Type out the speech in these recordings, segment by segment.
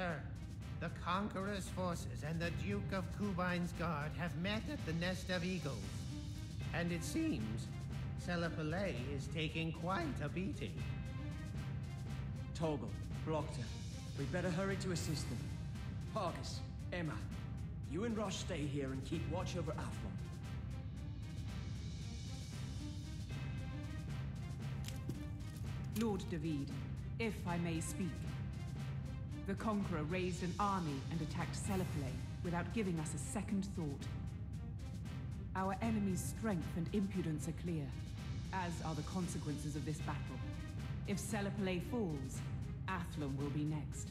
sir. The Conqueror's forces and the Duke of Kubine's guard have met at the Nest of Eagles. And it seems Celapaleis is taking quite a beating. Torgal, Blocter, we better hurry to assist them. Pagus, Emmy, you and Rush stay here and keep watch over Athlum. Lord David, if I may speak. The Conqueror raised an army and attacked Celapaleis without giving us a second thought. Our enemy's strength and impudence are clear, as are the consequences of this battle. If Celapaleis falls, Athlum will be next.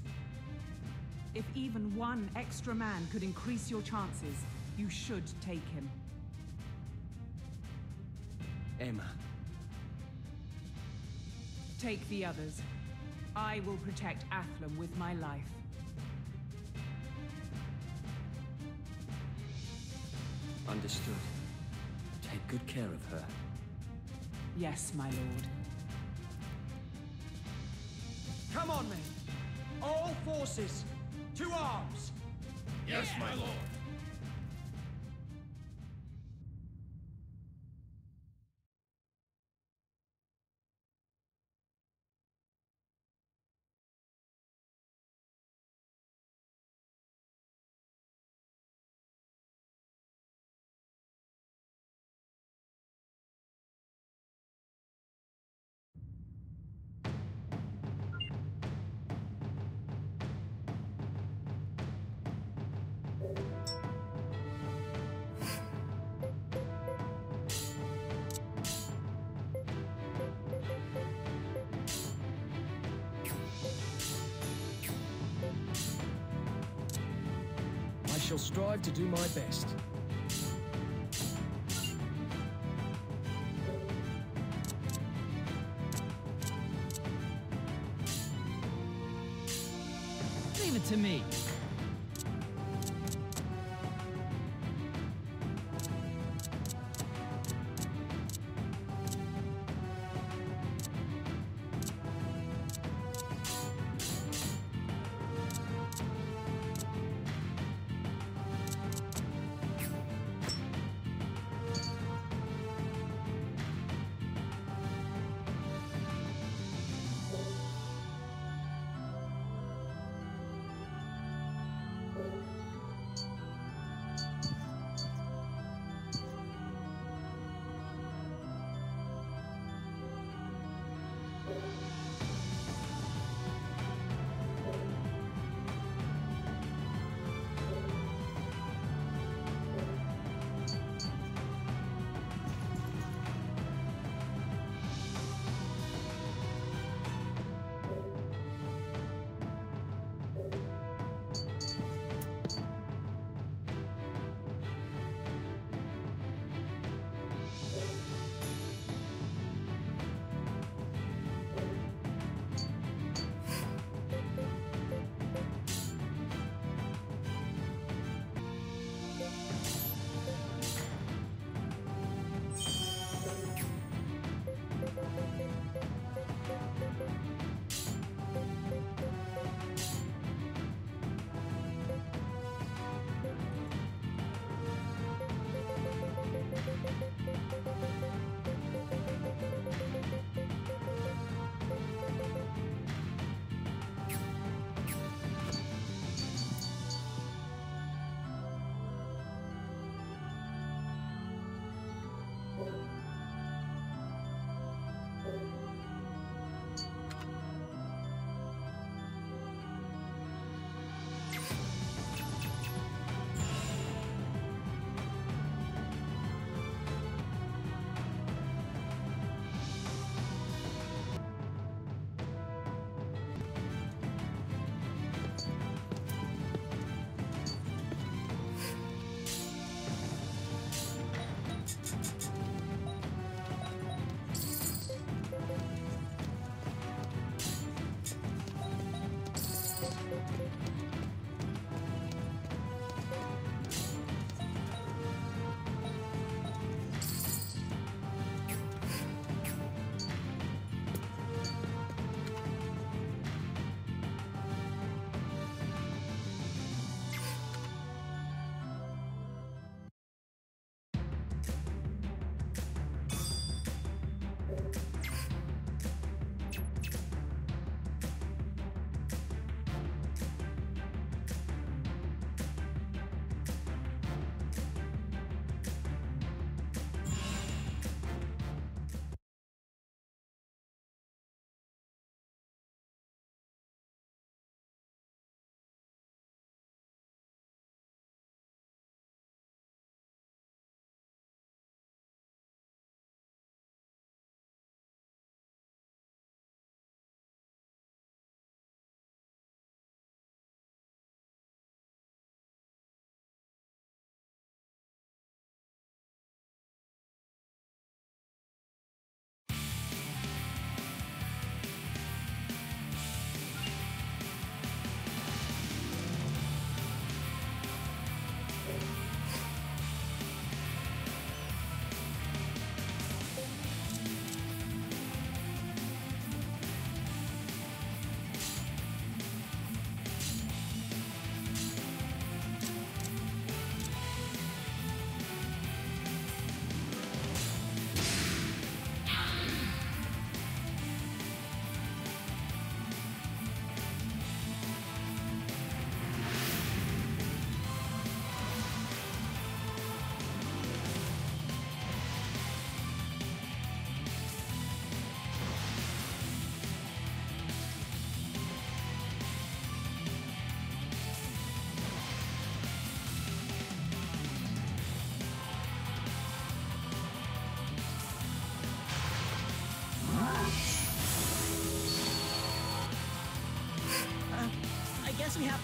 If even one extra man could increase your chances, you should take him. Emmy, Take the others. I will protect Athlum with my life. understood. Take good care of her. Yes, my lord. Come on, men! All forces, to arms! Yes, my lord. Leave it to me.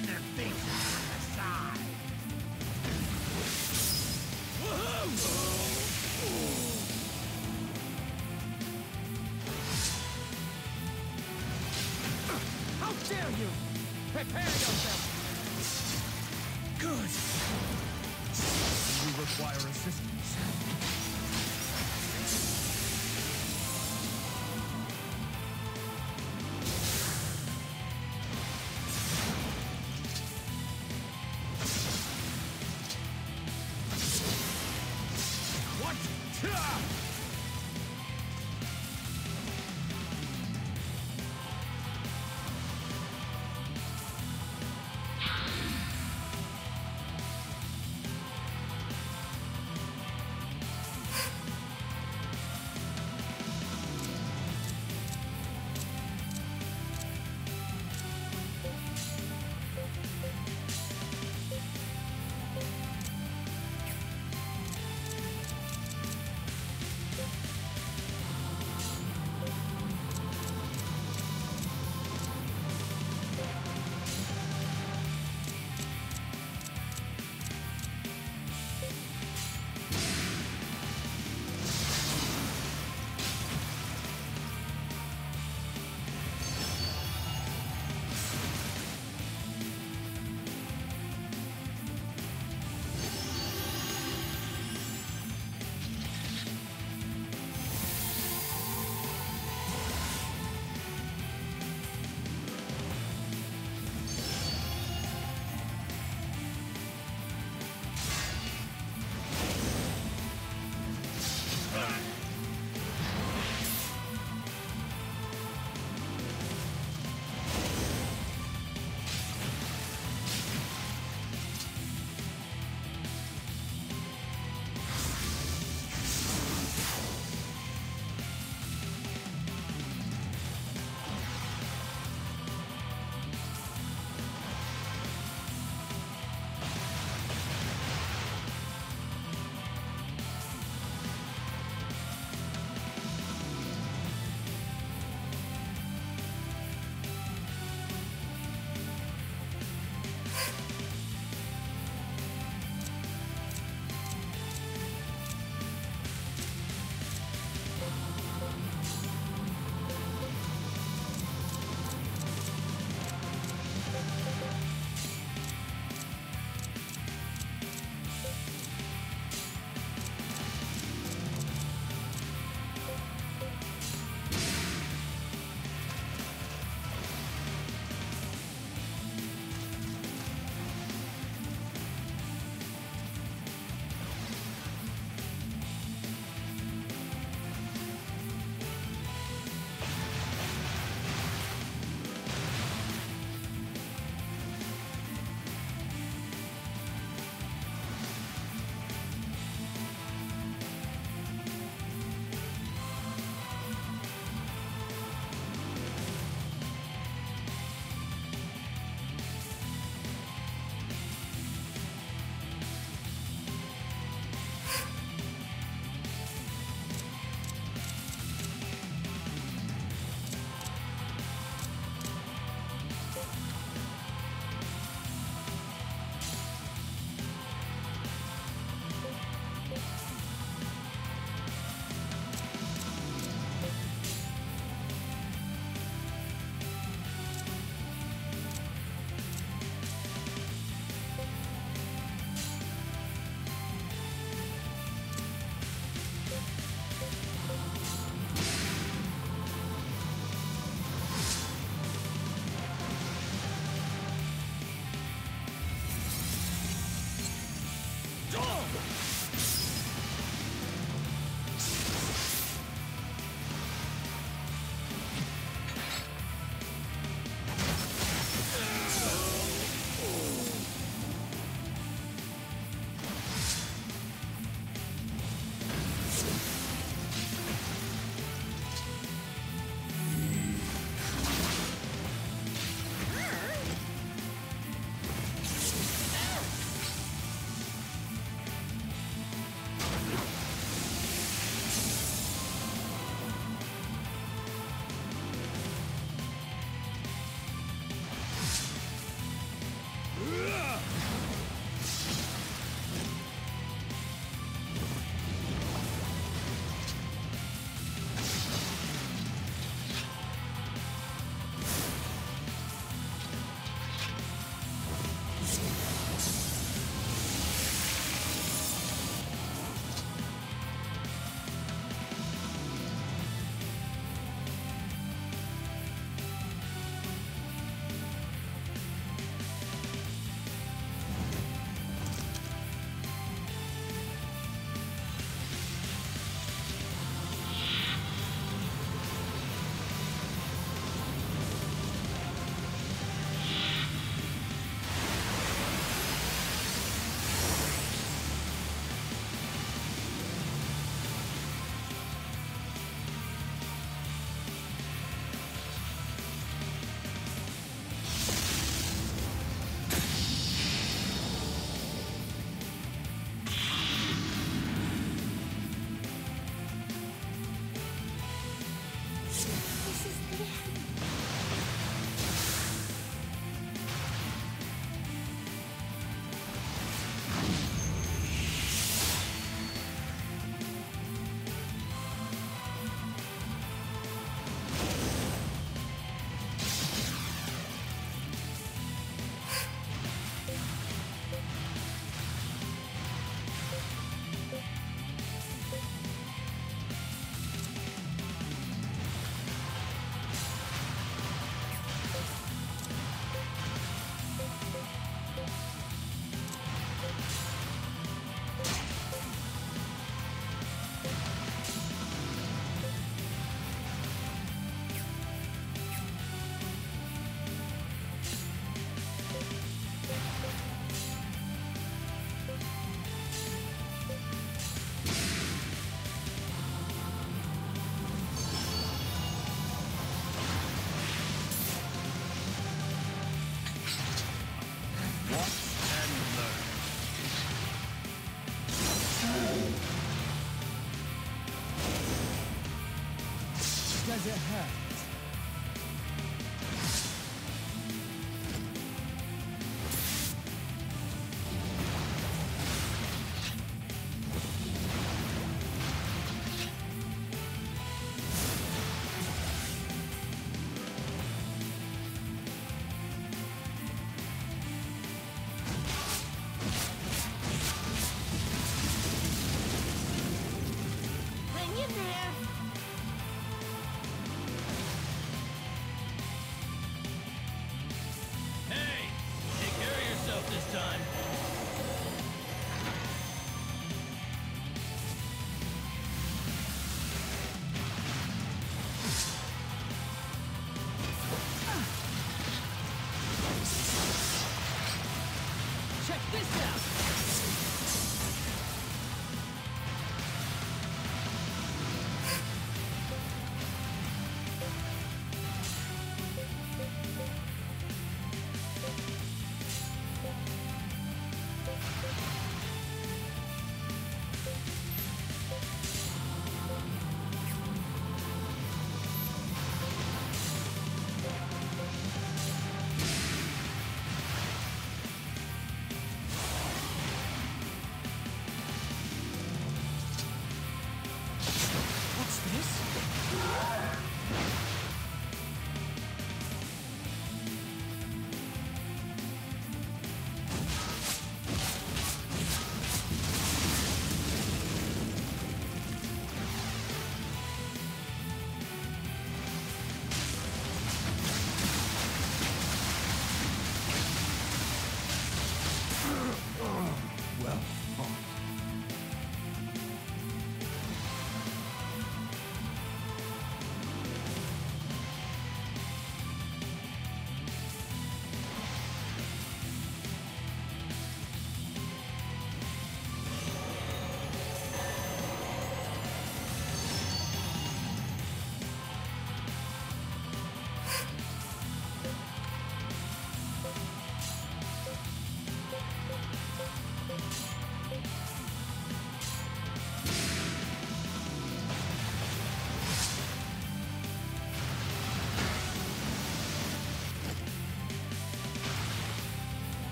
in their faces.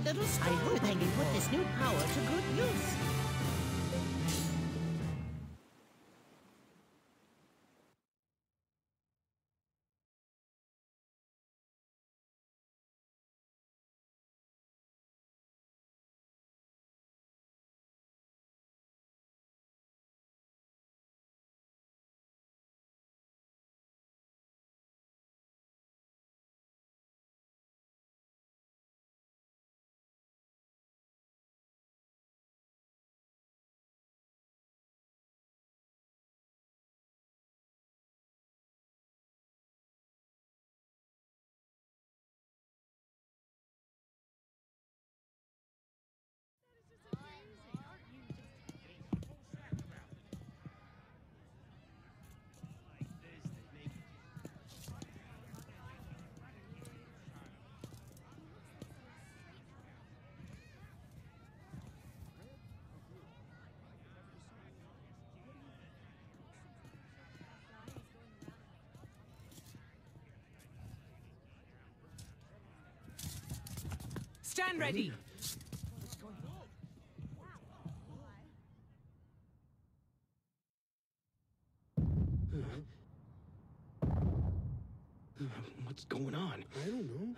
Little stronger. I can put this new power to good use. Stand ready! What's going on? I don't know.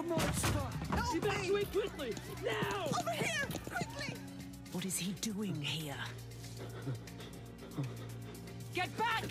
A monster! Help Evacuate me! quickly! Now! Over here! Quickly! What is he doing here? Get back!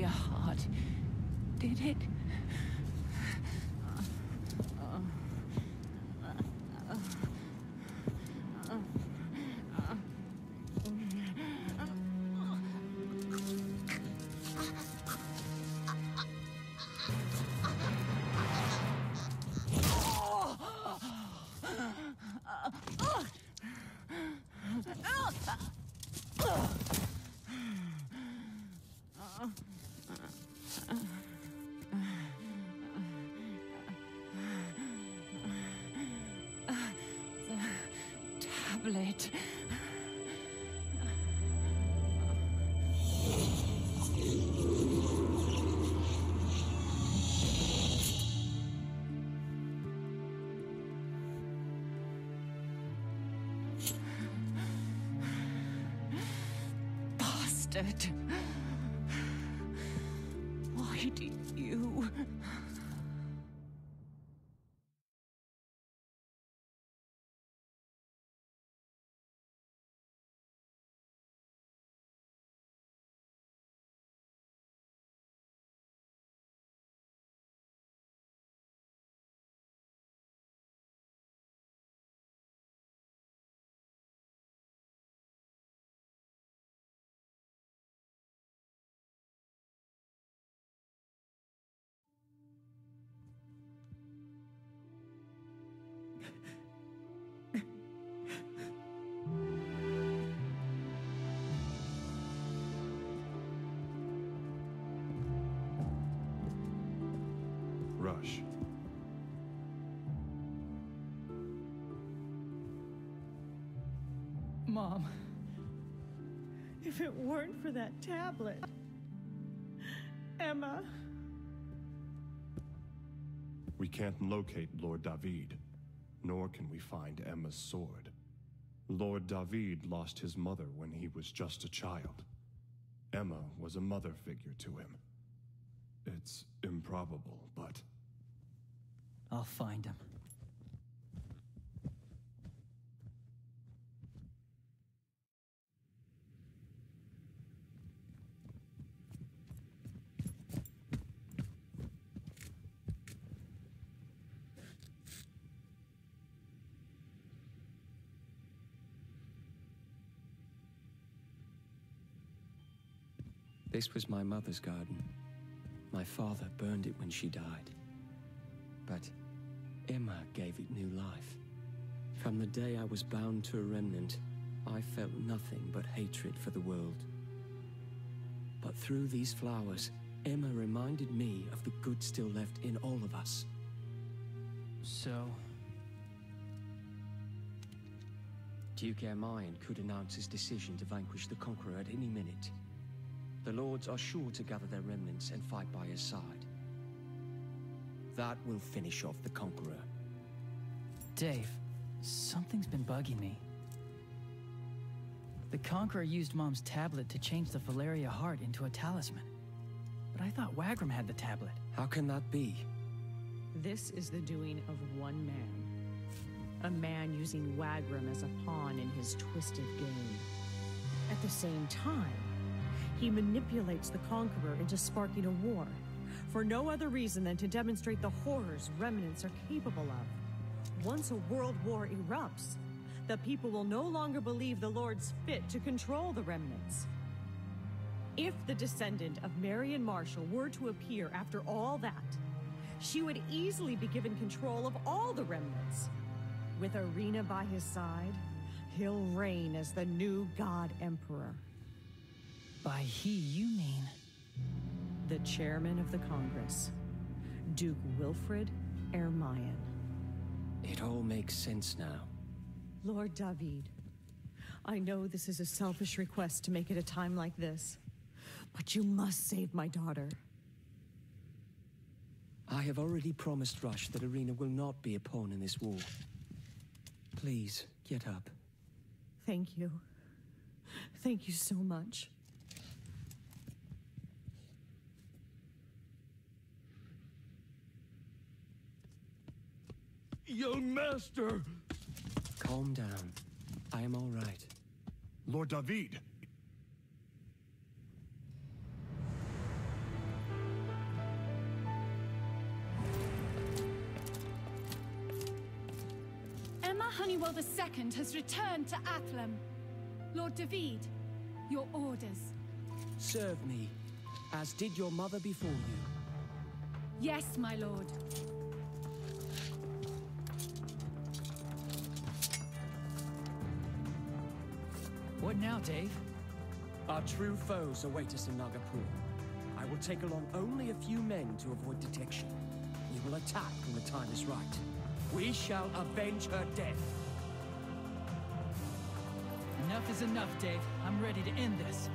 Valeria heart. Did it? Tablet. Bastard. Rush. Mom, if it weren't for that tablet, Emmy. We can't locate Lord David, nor can we find Emmy's sword. Lord David lost his mother when he was just a child. Emmy was a mother figure to him. It's improbable, I'll find him. This was my mother's garden. My father burned it when she died. But Emmy gave it new life. From the day I was bound to a remnant, I felt nothing but hatred for the world. But through these flowers, Emmy reminded me of the good still left in all of us. So, Duke Ermayan could announce his decision to vanquish the Conqueror at any minute. The Lords are sure to gather their remnants and fight by his side. That will finish off the Conqueror. Dave, something's been bugging me. The Conqueror used Mom's tablet to change the Valeria heart into a talisman. But I thought Wagram had the tablet. How can that be? This is the doing of one man. A man using Wagram as a pawn in his twisted game. At the same time, he manipulates the Conqueror into sparking a war, for no other reason than to demonstrate the horrors remnants are capable of. Once a world war erupts, the people will no longer believe the Lord's fit to control the remnants. If the descendant of Marion Marshall were to appear after all that, she would easily be given control of all the remnants. With Irina by his side, he'll reign as the new God Emperor. By he, you mean? The chairman of the Congress, Duke Wilfred Ermayan. It all makes sense now. Lord David, I know this is a selfish request to make it a time like this, but you must save my daughter. I have already promised Rush that Irina will not be a pawn in this war. Please, get up. Thank you. Thank you so much. Young master! Calm down. I am all right. Lord David! Emma Honeywell II has returned to Athlum. Lord David, your orders. Serve me, as did your mother before you. Yes, my lord. What now, Dave? Our true foes await us in Nagapur. I will take along only a few men to avoid detection. We will attack when the time is right. We shall avenge her death. Enough is enough, Dave. I'm ready to end this.